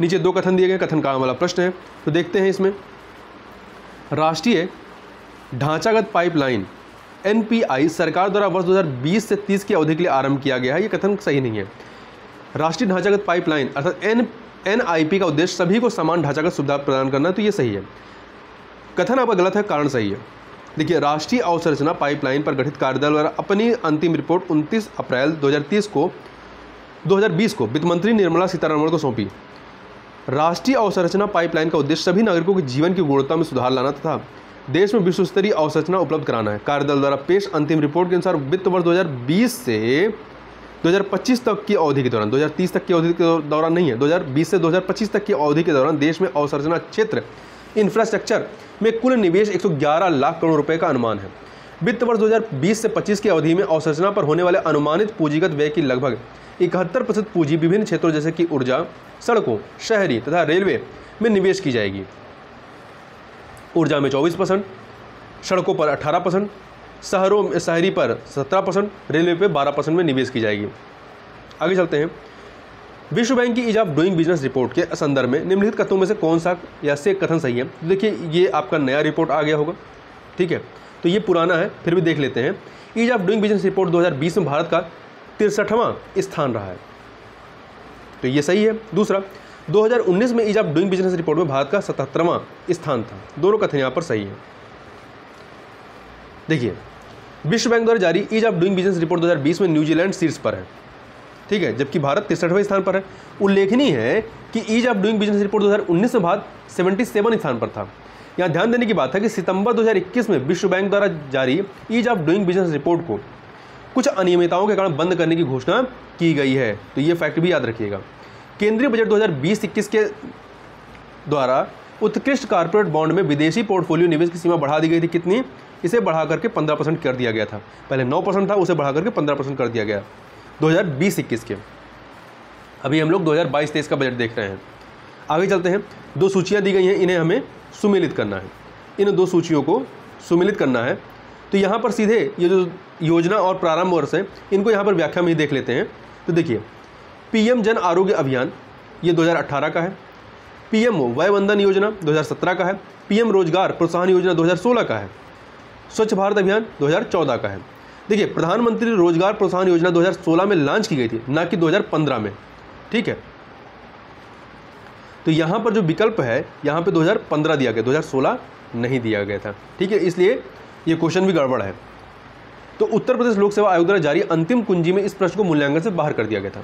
नीचे दो कथन दिए गए, कथन का वाला प्रश्न है। तो देखते हैं इसमें। राष्ट्रीय ढांचागत पाइपलाइन, एनपीआई, सरकार द्वारा वर्ष 2020 से 30 की अवधि के लिए आरंभ किया गया है। ये कथन सही नहीं है। राष्ट्रीय ढांचागत पाइपलाइन, अर्थात एन एन का उद्देश्य सभी को समान ढांचागत सुविधा प्रदान करना तो ये सही है। कथन आपका गलत है, कारण सही है। देखिए, राष्ट्रीय अवसंरचना पाइपलाइन पर गठित कार्यदल द्वारा अपनी अंतिम रिपोर्ट 29 अप्रैल 2030 को 2020 को वित्त मंत्री निर्मला सीतारमण को सौंपी। राष्ट्रीय अवसंरचना पाइपलाइन का उद्देश्य सभी नागरिकों के जीवन की गुणवत्ता में सुधार लाना तथा देश में विश्व स्तरीय अवसंरचना उपलब्ध कराना है। कार्यदल द्वारा पेश अंतिम रिपोर्ट के अनुसार वित्त वर्ष 2020 से 2025 तक की अवधि के दौरान 2030 तक की अवधि के दौरान नहीं है 2020 से 2025 तक की अवधि के दौरान देश में अवसंरचना क्षेत्र इंफ्रास्ट्रक्चर में कुल निवेश 111 लाख करोड़ रुपए का अनुमान है। वित्त वर्ष 2020 से 25 की अवधि में अवसंरचना पर होने वाले अनुमानित पूंजीगत व्यय की लगभग इकहत्तर प्रतिशत पूंजी विभिन्न क्षेत्रों जैसे कि ऊर्जा, सड़कों, शहरी तथा रेलवे में निवेश की जाएगी। ऊर्जा में 24 परसेंट सड़कों पर 18 परसेंट शहरों शहरी पर 17 परसेंट रेलवे पर 12 परसेंट में निवेश की जाएगी। आगे चलते हैं। विश्व बैंक की ease of doing business report के संदर्भ में निम्नलिखित कथनों में से कौन सा या से कथन सही है? देखिए, ये आपका नया रिपोर्ट आ गया होगा, ठीक है? तो ये पुराना है, फिर भी देख लेते हैं। Ease of doing business report 2020 में भारत का तिरसठवां स्थान रहा है। तो ये सही है। दूसरा 2019 में ease of doing business report में भारत का सतहत्तरवां स्थान था। दोनों कथन यहाँ पर सही है। देखिए, विश्व बैंक द्वारा जारी ease of doing business report 2020 में न्यूजीलैंड शीर्ष पर है। ठीक है, जबकि भारत तिरसठवें स्थान पर है। उल्लेखनीय है कि ease of doing business report 2019 में भारत 77 स्थान पर था। यहाँ ध्यान देने की बात है कि सितंबर 2021 में विश्व बैंक द्वारा जारी ease of doing business report को कुछ अनियमितताओं के कारण बंद करने की घोषणा की गई है। तो ये फैक्ट भी याद रखिएगा। केंद्रीय बजट 2020-21 के द्वारा उत्कृष्ट कारपोरेट बॉन्ड में विदेशी पोर्टफोलियो निवेश की सीमा बढ़ा दी गई थी कितनी? इसे बढ़ा करके 15 परसेंट कर दिया गया था। पहले 9 परसेंट था, उसे बढ़ा करके 15 परसेंट कर दिया गया। 2020-21 के। अभी हम लोग 2022-23 का बजट देख रहे हैं। आगे चलते हैं। दो सूचियाँ दी गई हैं, इन्हें हमें सुमिलित करना है। इन दो सूचियों को सुमिलित करना है। तो यहाँ पर सीधे ये जो योजना और प्रारंभ वर्ष है, इनको यहाँ पर व्याख्या में ही देख लेते हैं। तो देखिए, पीएम जन आरोग्य अभियान, ये 2018 का है। पीएम वय वंदन योजना 2017 का है। पीएम रोज़गार प्रोत्साहन योजना 2016 का है। स्वच्छ भारत अभियान 2014 का है। देखिए, प्रधानमंत्री रोज़गार प्रोत्साहन योजना 2016 में लॉन्च की गई थी, ना कि 2015 में। ठीक है? तो यहाँ पर जो विकल्प है, यहाँ पे 2015 दिया गया 2016 नहीं दिया गया था। ठीक है? इसलिए ये क्वेश्चन भी गड़बड़ है। तो उत्तर प्रदेश लोक सेवा आयोग द्वारा जारी अंतिम कुंजी में इस प्रश्न को मूल्यांकन से बाहर कर दिया गया था।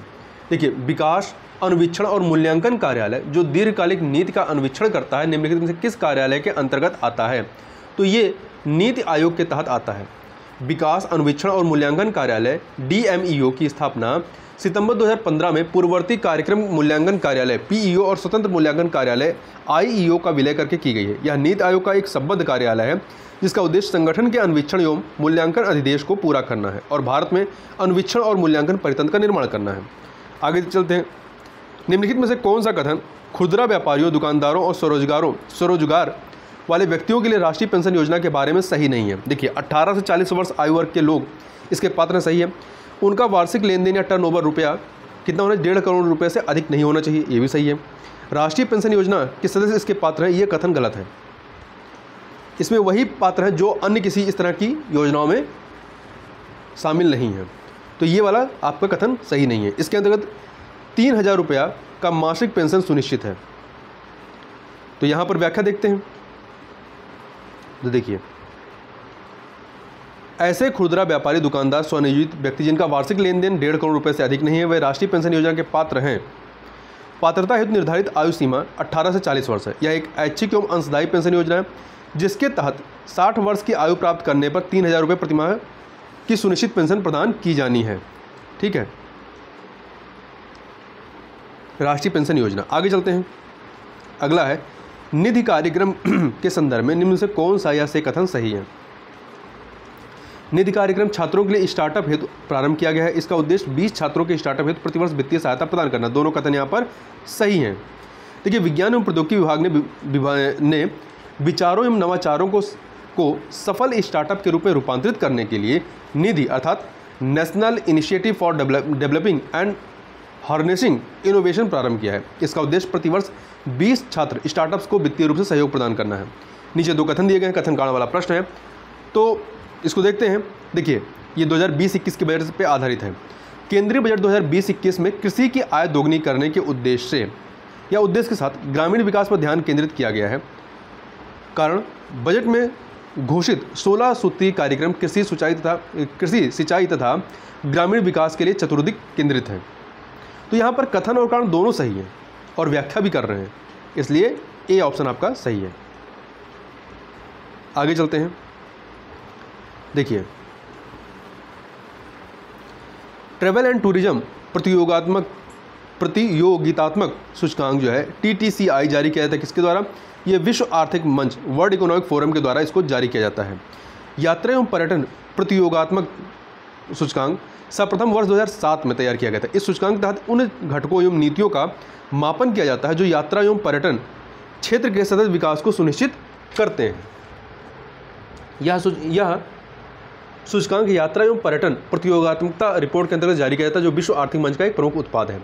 देखिए, विकास अनुवीक्षण और मूल्यांकन कार्यालय, जो दीर्घकालिक नीति का अनुवीक्षण करता है, निम्नलिखित में से किस कार्यालय के अंतर्गत आता है? तो ये नीति आयोग के तहत आता है। विकास अनुवीक्षण और मूल्यांकन कार्यालय, डीएमईओ की स्थापना सितंबर 2015 में पूर्ववर्ती कार्यक्रम मूल्यांकन कार्यालय, पीईओ और स्वतंत्र मूल्यांकन कार्यालय, आईईओ का विलय करके की गई है। यह नीति आयोग का एक संबद्ध कार्यालय है, जिसका उद्देश्य संगठन के अन्वीक्षण एवं मूल्यांकन अधिदेश को पूरा करना है और भारत में अन्वीक्षण और मूल्यांकन परितंत्र का निर्माण करना है। आगे चलते हैं। निम्नलिखित में से कौन सा कथन? खुदरा व्यापारियों, दुकानदारों और स्वरोजगारों, स्वरोजगार वाले व्यक्तियों के लिए राष्ट्रीय पेंशन योजना के बारे में सही नहीं है। देखिए 18 से 40 वर्ष आयु वर्ग के लोग इसके पात्र सही है। उनका वार्षिक लेन देन या टर्न ओवर रुपया कितना होना डेढ़ करोड़ रुपये से अधिक नहीं होना चाहिए, ये भी सही है। राष्ट्रीय पेंशन योजना के सदस्य इसके पात्र हैं, ये कथन गलत है। इसमें वही पात्र हैं जो अन्य किसी इस तरह की योजनाओं में शामिल नहीं हैं। तो ये वाला आपका कथन सही नहीं है। इसके अंतर्गत तीन हज़ार रुपया का मासिक पेंशन सुनिश्चित है। तो यहाँ पर व्याख्या देखते हैं। तो देखिए, ऐसे खुदरा व्यापारी दुकानदार स्वनियोजित व्यक्ति जिनका वार्षिक लेन देन डेढ़ करोड़ रुपए से अधिक नहीं है, वे राष्ट्रीय पेंशन योजना के पात्र हैं। पात्रता हेतु निर्धारित आयु सीमा 18 से 40 वर्ष है। यह एक ऐच्छिक एवं अंशदायी पेंशन योजना है, जिसके तहत 60 वर्ष की आयु प्राप्त करने पर तीन हज़ार रुपये प्रतिमाह की सुनिश्चित पेंशन प्रदान की जानी है। ठीक है? राष्ट्रीय पेंशन योजना। आगे चलते हैं। अगला है निधि कार्यक्रम के संदर्भ में निम्न से कौन सा या से कथन सही है? निधि कार्यक्रम छात्रों के लिए स्टार्टअप हेतु प्रारंभ किया गया है। इसका उद्देश्य 20 छात्रों के स्टार्टअप हेतु प्रतिवर्ष वित्तीय सहायता प्रदान करना। दोनों कथन यहाँ पर सही हैं। देखिए, विज्ञान एवं प्रौद्योगिकी विभाग ने विभाग ने विचारों एवं नवाचारों को को सफल स्टार्टअप के रूप में रूपांतरित करने के लिए निधि अर्थात national initiative for developing and harnessing innovation प्रारंभ किया है। इसका उद्देश्य प्रतिवर्ष 20 छात्र स्टार्टअप्स को वित्तीय रूप से सहयोग प्रदान करना है। नीचे दो कथन दिए गए हैं। कथन कारण वाला प्रश्न है। तो इसको देखते हैं। देखिए, ये 2020-21 के बजट पर आधारित है। केंद्रीय बजट 2020-21 में कृषि की आय दोगुनी करने के उद्देश्य से या उद्देश्य के साथ ग्रामीण विकास पर ध्यान केंद्रित किया गया है। कारण, बजट में घोषित 16 सूत्रीय कार्यक्रम कृषि सिंचाई तथा, कृषि सिंचाई तथा ग्रामीण विकास के लिए चतुर्दिक केंद्रित है। तो यहाँ पर कथन और कारण दोनों सही हैं और व्याख्या भी कर रहे हैं। इसलिए ए ऑप्शन आपका सही है। आगे चलते हैं। देखिए। ट्रेवल एंड टूरिज़्म प्रतियोगात्मक प्रतियोगितात्मक सूचकांक जो है टी जारी किया जाता है किसके द्वारा? ये विश्व आर्थिक मंच वर्ल्ड इकोनॉमिक फोरम के द्वारा इसको जारी किया जाता है। यात्रा एवं पर्यटन प्रतियोगात्मक सूचकांक सर्वप्रथम वर्ष 2007 में तैयार किया गया था। इस सूचकांक के तहत उन घटकों एवं नीतियों का मापन किया जाता है जो यात्रा एवं पर्यटन क्षेत्र के सतत विकास को सुनिश्चित करते हैं। यह यह सूचकांक यात्रा एवं पर्यटन प्रतियोगात्मकता रिपोर्ट के अंतर्गत जारी किया जाता है, जो विश्व आर्थिक मंच का एक प्रमुख उत्पाद है।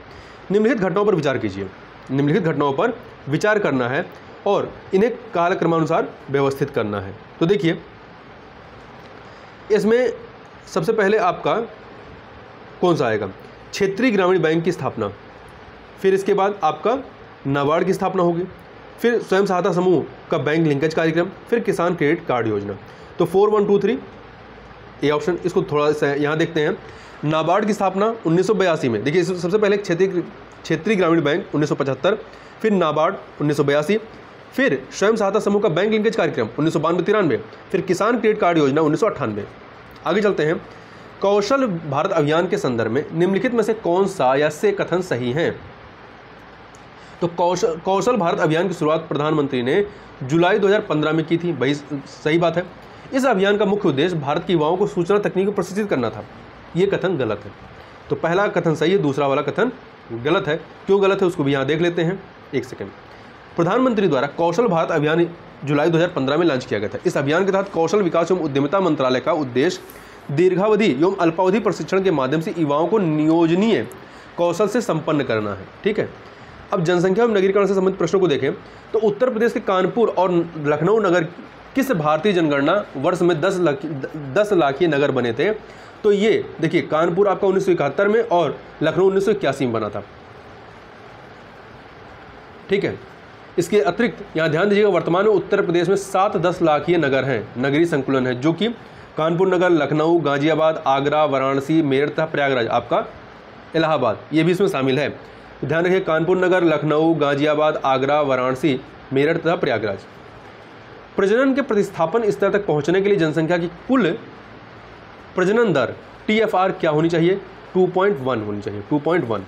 निम्नलिखित घटनाओं पर विचार कीजिए। निम्नलिखित घटनाओं पर विचार करना है और इन्हें कालक्रमानुसार व्यवस्थित करना है। तो देखिए, इसमें सबसे पहले आपका कौन सा आएगा? क्षेत्रीय ग्रामीण बैंक की स्थापना। फिर इसके बाद आपका नाबार्ड की स्थापना होगी। फिर स्वयं सहायता समूह का बैंक लिंकेज कार्यक्रम। फिर किसान क्रेडिट कार्ड योजना। तो four one two three A option इसको थोड़ा सा यहाँ देखते हैं। नाबार्ड की स्थापना उन्नीस सौ बयासी में। देखिए सबसे पहले क्षेत्रीय क्षेत्रीय ग्रामीण बैंक उन्नीस सौ पचहत्तर, फिर नाबार्ड उन्नीस सौ बयासी, फिर स्वयं सहायता समूह का बैंक लिंकेज कार्यक्रम उन्नीस तिरानवे, फिर किसान क्रेडिट कार्ड योजना उन्नीस सौ अठानवे आगे चलते हैं। कौशल भारत अभियान के संदर्भ में निम्नलिखित में से कौन सा या से कथन सही है? तो कौशल कौशल भारत अभियान की शुरुआत प्रधानमंत्री ने जुलाई 2015 में की थी। भाई, सही बात है। इस अभियान का मुख्य उद्देश्य भारत के युवाओं को सूचना तकनीक को प्रशिक्षित करना था। ये कथन गलत है। तो पहला कथन सही है, दूसरा वाला कथन गलत है। क्यों गलत है उसको भी यहाँ देख लेते हैं। एक सेकेंड। प्रधानमंत्री द्वारा कौशल भारत अभियान जुलाई 2015 में लॉन्च किया गया था। इस अभियान के तहत कौशल विकास एवं उद्यमिता मंत्रालय का उद्देश्य दीर्घावधि एवं अल्पावधि प्रशिक्षण के माध्यम से युवाओं को नियोजनीय कौशल से संपन्न करना है, ठीक है? अब जनसंख्या एवं नगरीकरण से संबंधित प्रश्नों को देखें तो उत्तर प्रदेश के कानपुर और लखनऊ नगर किस भारतीय जनगणना वर्ष में दस लाख, दस लाखीय नगर बने थे? तो ये, देखिए, कानपुर आपका उन्नीस सौ इकहत्तर में और लखनऊ उन्नीस में बना था। ठीक है? इसके अतिरिक्त, यहाँ ध्यान दीजिएगा, वर्तमान में उत्तर प्रदेश में सात दस लाखीय नगर हैं, नगरीय संकुलन है, जो कि कानपुर नगर, लखनऊ, गाजियाबाद, आगरा, वाराणसी, मेरठ तथा प्रयागराज, आपका इलाहाबाद, ये भी इसमें शामिल है। ध्यान रखिए, कानपुर नगर, लखनऊ, गाजियाबाद, आगरा, वाराणसी, मेरठ तथा प्रयागराज। प्रजनन के प्रतिस्थापन स्तर तक पहुँचने के लिए जनसंख्या की कुल प्रजनन दर टीएफआर क्या होनी चाहिए? 2.1 होनी चाहिए 2.1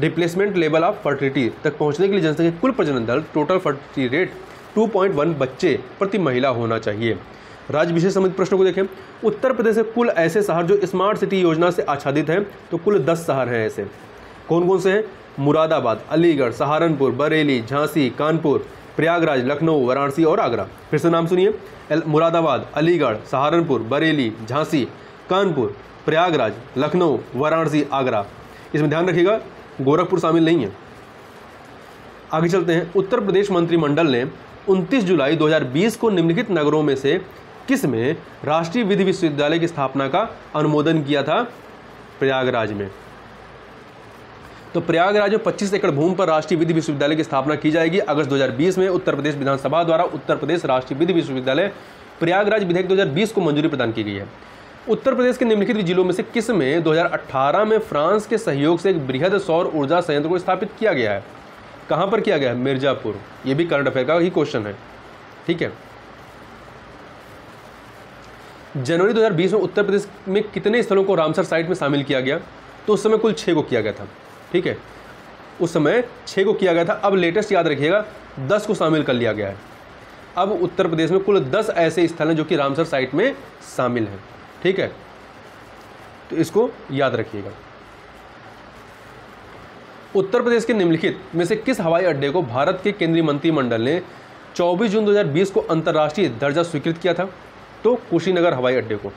रिप्लेसमेंट लेवल ऑफ़ फर्टिलिटी तक पहुँचने के लिए जनसंख्या कुल प्रजनन दर, टोटल फर्टिलिटी रेट 2.1 बच्चे प्रति महिला होना चाहिए। राज्य विशेष संबंधित प्रश्नों को देखें। उत्तर प्रदेश के कुल ऐसे शहर जो स्मार्ट सिटी योजना से आच्छादित हैं तो कुल 10 शहर हैं ऐसे। कौन कौन से हैं? मुरादाबाद, अलीगढ़, सहारनपुर, बरेली, झांसी, कानपुर, प्रयागराज, लखनऊ, वाराणसी और आगरा। फिर से नाम सुनिए। मुरादाबाद, अलीगढ़, सहारनपुर, बरेली, झांसी, कानपुर, प्रयागराज, लखनऊ, वाराणसी, आगरा। इसमें ध्यान रखिएगा, गोरखपुर शामिल नहीं है। आगे चलते हैं। उत्तर प्रदेश मंत्रिमंडल ने 29 जुलाई 2020 को निम्नलिखित नगरों में से किसमें राष्ट्रीय विधि विश्वविद्यालय की स्थापना का अनुमोदन किया था प्रयागराज में। तो प्रयागराज में 25 एकड़ भूमि पर राष्ट्रीय विधि विश्वविद्यालय की स्थापना की जाएगी। अगस्त 2020 में उत्तर प्रदेश विधानसभा द्वारा उत्तर प्रदेश राष्ट्रीय विधि विश्वविद्यालय प्रयागराज विधेयक 2020 को मंजूरी प्रदान की गई है। उत्तर प्रदेश के निम्नलिखित जिलों में से किसमें 2018 में फ्रांस के सहयोग से एक बृहद सौर ऊर्जा संयंत्र को स्थापित किया गया है? कहाँ पर किया गया है? मिर्जापुर। ये भी करंट अफेयर का ही क्वेश्चन है। ठीक है। जनवरी 2020 में उत्तर प्रदेश में कितने स्थलों को रामसर साइट में शामिल किया गया? तो उस समय कुल छः को किया गया था, ठीक है? उस समय छः को किया गया था। अब लेटेस्ट याद रखिएगा, दस को शामिल कर लिया गया है। अब उत्तर प्रदेश में कुल दस ऐसे स्थल हैं जो कि रामसर साइट में शामिल हैं, ठीक है? तो इसको याद रखिएगा। उत्तर प्रदेश के निम्नलिखित में से किस हवाई अड्डे को भारत के केंद्रीय मंत्रिमंडल ने 24 जून 2020 को अंतर्राष्ट्रीय दर्जा स्वीकृत किया था? तो कुशीनगर हवाई अड्डे को।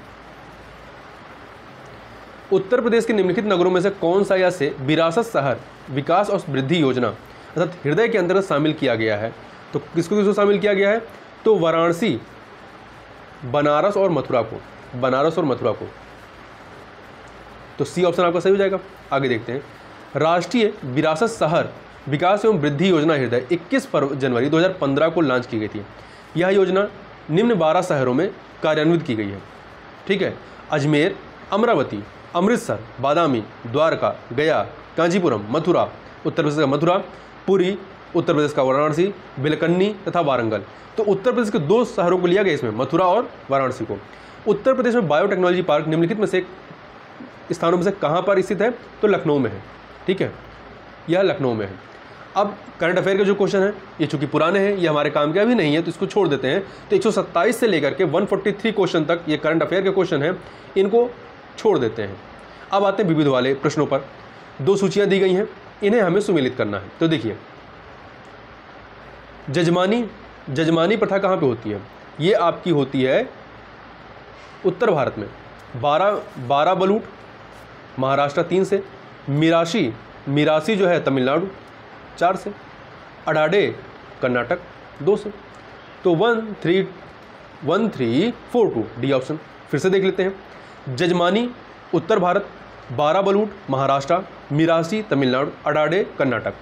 उत्तर प्रदेश के निम्नलिखित नगरों में से कौन सा या से विरासत शहर, विकास और वृद्धि योजना अर्थात हृदय के अंतर्गत शामिल किया गया है? तो किसको किसको शामिल किया गया है? तो वाराणसी, बनारस और मथुरा को, बनारस और मथुरा को। तो सी ऑप्शन आपका सही हो जाएगा। आगे देखते हैं। राष्ट्रीय विरासत शहर, विकास एवं वृद्धि योजना हृदय 21 जनवरी 2015 को लॉन्च की गई थी। यह योजना निम्न बारह शहरों में कार्यान्वित की गई है। ठीक है? अजमेर, अमरावती, अमृतसर, बादामी, द्वारका, गया कांचीपुरम मथुरा, उत्तर प्रदेश का मथुरा, पुरी, उत्तर प्रदेश का वाराणसी, बिलकन्नी तथा वारंगल। तो उत्तर प्रदेश के दो शहरों को लिया गया इसमें, मथुरा और वाराणसी को। उत्तर प्रदेश में बायोटेक्नोलॉजी पार्क निम्नलिखित में से स्थानों में से कहाँ पर स्थित है? तो लखनऊ में है। ठीक है? यह लखनऊ में है। अब करंट अफेयर के जो क्वेश्चन है, ये चूँकि पुराने हैं, ये हमारे काम के अभी नहीं है तो इसको छोड़ देते हैं। तो 127 से लेकर के 143 क्वेश्चन तक ये करंट अफेयर के क्वेश्चन हैं, इनको छोड़ देते हैं। अब आते हैं विविध वाले प्रश्नों पर। दो सूचियाँ दी गई हैं, इन्हें हमें सुमिलित करना है। तो देखिए, जजमानी जजमानी प्रथा कहाँ पे होती है? ये आपकी होती है उत्तर भारत में। बारह बारह बलूट, महाराष्ट्र तीन से, मिराशी मिरासी जो है तमिलनाडु चार से, अडाडे, कर्नाटक, दो से। तो one three one three, four two, D option. फिर से देख लेते हैं। जजमानी, उत्तर भारत बारह बलूट महाराष्ट्र, मिरासी, तमिलनाडु, अडाडे, कर्नाटक।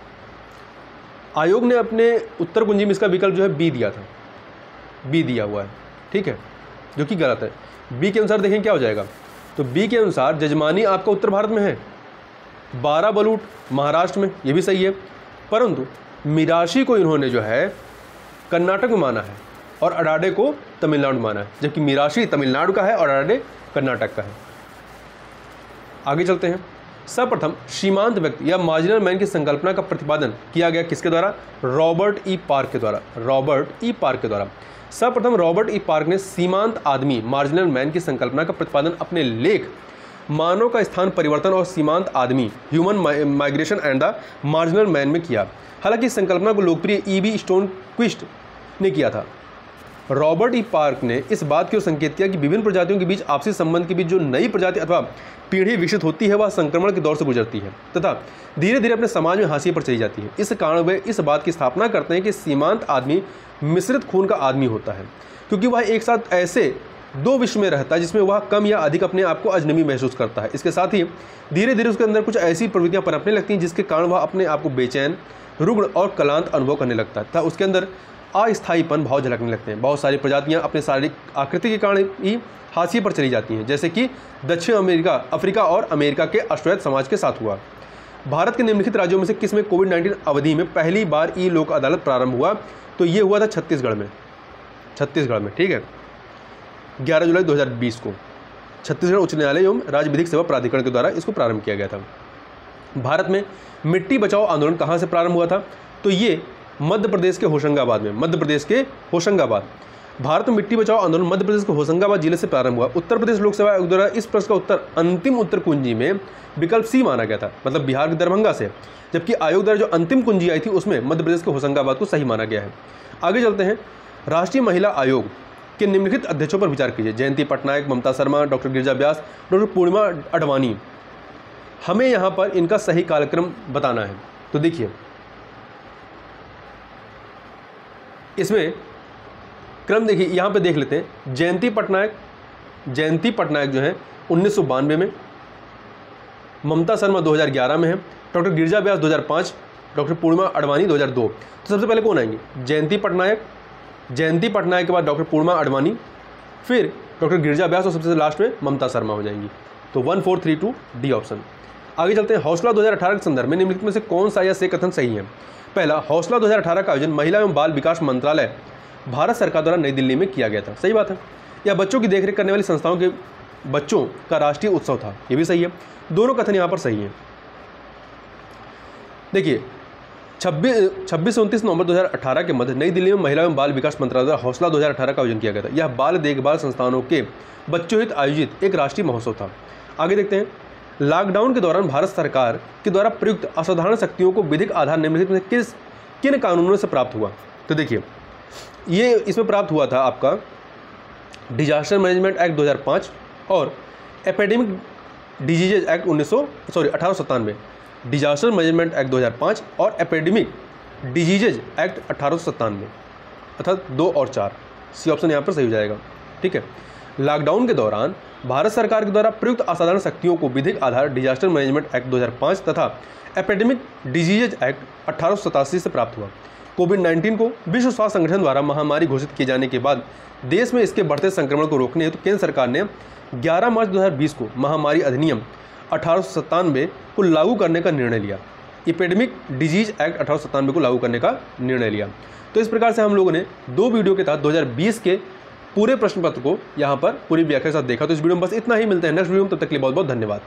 आयोग ने अपने उत्तर कुंजी में इसका विकल्प जो है बी दिया था। बी दिया हुआ है। ठीक है? जो कि गलत है। बी के अनुसार देखें क्या हो जाएगा। तो बी के अनुसार जजमानी आपका उत्तर भारत में है। बारह बलूट महाराष्ट्र में। ये भी सही है। परंतु मिराशी को इन्होंने जो है कर्नाटक में माना है और अडाडे को तमिलनाडु माना है, जबकि मिराशी तमिलनाडु का है और अडाडे कर्नाटक का है। आगे चलते हैं। सर्वप्रथम सीमांत व्यक्ति या मार्जिनल मैन की संकल्पना का प्रतिपादन किया गया किसके द्वारा? रॉबर्ट ई पार्क के द्वारा। रॉबर्ट ई पार्क के द्वारा। सर्वप्रथम रॉबर्ट ई पार्क ने सीमांत आदमी मार्जिनल मैन की संकल्पना का प्रतिपादन अपने लेख मानव का स्थान, परिवर्तन और सीमांत आदमी human migration and the marginal man में किया। हालाँकि इस संकल्पना को लोकप्रिय ई बी स्टोन क्विस्ट ने किया था। रॉबर्ट ई पार्क ने इस बात की ओर संकेत किया कि विभिन्न प्रजातियों के बीच आपसी संबंध के बीच जो नई प्रजाति अथवा पीढ़ी विकसित होती है, वह संक्रमण के दौर से गुजरती है तथा धीरे धीरे अपने समाज में हाशिए पर चली जाती है। इस कारण वे इस बात की स्थापना करते हैं कि सीमांत आदमी मिश्रित खून का आदमी होता है, क्योंकि वह एक साथ ऐसे दो विश्व में रहता है, जिसमें वह कम या अधिक अपने आप को अजनबी महसूस करता है। इसके साथ ही धीरे धीरे उसके अंदर कुछ ऐसी प्रवृत्तियाँ पनपने लगती हैं, जिसके कारण वह अपने आप को बेचैन, रुग्ण और कलांत अनुभव करने लगता है, तथा उसके अंदर अस्थायीपन भाव झलकने लगते हैं। बहुत सारी प्रजातियाँ अपने शारीरिक आकृति के कारण ही हाशिए पर चली जाती हैं, जैसे कि दक्षिण अमेरिका, अफ्रीका और अमेरिका के अश्वैत समाज के साथ हुआ। भारत के निम्नलिखित राज्यों में से किसमें कोविड नाइन्टीन अवधि में पहली बार ई लोक अदालत प्रारंभ हुआ तो ये हुआ था छत्तीसगढ़ में। छत्तीसगढ़ में, ठीक है? 11 जुलाई 2020 को। छत्तीसगढ़ उच्च न्यायालय एवं राज्य विधिक सेवा प्राधिकरण के द्वारा इसको प्रारंभ किया गया था। भारत में मिट्टी बचाओ आंदोलन कहाँ से प्रारंभ हुआ था? तो ये मध्य प्रदेश के होशंगाबाद में, मध्य प्रदेश के होशंगाबाद। भारत में मिट्टी बचाओ आंदोलन मध्य प्रदेश के होशंगाबाद ज़िले से प्रारंभ हुआ। उत्तर प्रदेश लोक सेवा आयोग द्वारा इस प्रश्न का उत्तर अंतिम उत्तर कुंजी में विकल्प सी माना गया था मतलब बिहार के दरभंगा से, जबकि आयोग द्वारा जो अंतिम कुंजी आई थी उसमें मध्य प्रदेश के होशंगाबाद को सही माना गया है। आगे चलते हैं। राष्ट्रीय महिला आयोग के निम्नलिखित अध्यक्षों पर विचार कीजिए। Jayanti Patnaik, Mamta Sharma, doctor Girija Vyas, doctor Purnima Advani. हमें यहाँ पर इनका सही कार्यक्रम बताना है। तो देखिए। इसमें क्रम देखिए, यहाँ पे देख लेते हैं। जयंती पटनायक जयंती पटनायक जो है, उन्नीस सौ बानवे में, ममता शर्मा 2011 में है, डॉक्टर गिरजा व्यास 2005 डॉक्टर पूर्णिमा अडवाणी 2002 तो सबसे पहले कौन आएँगे? जयंती पटनायक जयंती पटनायक के बाद डॉक्टर पूर्णिमा अडवाणी, फिर डॉक्टर गिरजा व्यास और सबसे लास्ट में ममता शर्मा हो जाएँगी। तो one four three two D option आगे चलते हैं, हौसला 2018 के संदर्भ में निम्नलिखित में से कौन सा या से कथन सही है? पहला, हौसला 2018 का आयोजन महिला एवं बाल विकास मंत्रालय, भारत सरकार द्वारा नई दिल्ली में किया गया था। सही बात है। यह बच्चों की देखरेख करने वाली संस्थाओं के बच्चों का राष्ट्रीय उत्सव था। ये भी सही है। दोनों कथन यहाँ पर सही हैं। देखिए छब्बीस छब्बीस, उनतीस नवंबर 2018 के मध्य नई दिल्ली में महिला एवं बाल विकास मंत्रालय द्वारा हौसला 2018 का आयोजन किया गया था। यह बाल देखभाल संस्थानों के बच्चों हित आयोजित एक राष्ट्रीय महोत्सव था। आगे देखते हैं। लॉकडाउन के दौरान भारत सरकार के द्वारा प्रयुक्त असाधारण शक्तियों को विधिक आधार निम्नलिखित में किस, किन कानूनों से प्राप्त हुआ? तो देखिए, ये इसमें प्राप्त हुआ था आपका डिजास्टर मैनेजमेंट एक्ट 2005 और एपेडेमिक डिजीजेज एक्ट 1900 सॉरी, अठारह डिजास्टर मैनेजमेंट एक्ट 2005 और एपेडेमिक डिजीजेज एक्ट अठारह अर्थात दो और चार। सी ऑप्शन यहाँ पर सही हो जाएगा। ठीक है? लॉकडाउन के दौरान भारत सरकार के द्वारा प्रयुक्त असाधारण शक्तियों को विधिक आधार डिजास्टर मैनेजमेंट एक्ट 2005 तथा एपिडेमिक डिज़ीज़ एक्ट अठारह सौ सतासी से प्राप्त हुआ। कोविड 19 को विश्व स्वास्थ्य संगठन द्वारा महामारी घोषित किए जाने के बाद देश में इसके बढ़ते संक्रमण को रोकने हेतु तो केंद्र सरकार ने 11 मार्च 2020 को महामारी अधिनियम अठारह सौ सत्तानवे को लागू करने का निर्णय लिया। इपेडमिक डिज़ीज़ एक्ट अठारह सौ सत्तानवे को लागू करने का निर्णय लिया। तो इस प्रकार से हम लोगों ने दो वीडियो के तहत 2020 के पूरे प्रश्न पत्र को यहाँ पर पूरी व्याख्या के साथ देखा। तो इस वीडियो में बस इतना ही। मिलते हैं नेक्स्ट वीडियो में। तब तक के लिए बहुत बहुत धन्यवाद।